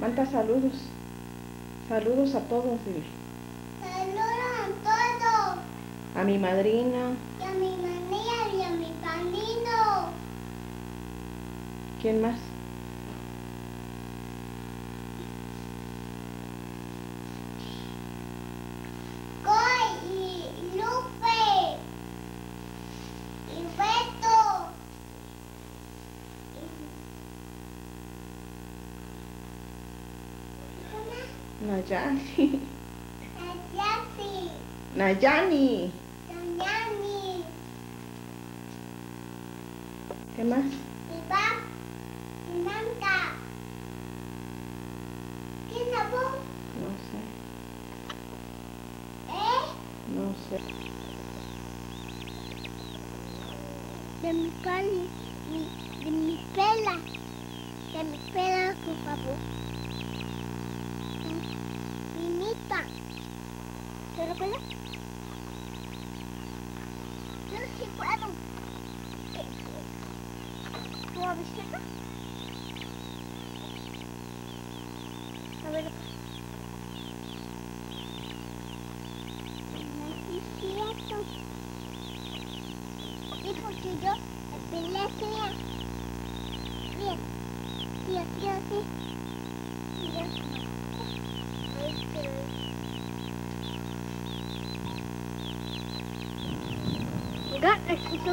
Manda saludos. Saludos a todos, dile. Saludos a todos. A mi madrina. Y a mi manía y a mi padrino. ¿Quién más? Coy y Lupe. Y Beto. Nayani. Ayasi. Nayani. Dayani. ¿Qué más? Y Nanka. ¿Quién sabó? No sé. ¿Eh? No sé. De mi pali, mi, de mi pela, de mi pela, por favor. Mama, quero coisa? Não se pode. Pode chegar? A ver. Não se pode. Isso aqui é. enggak es itu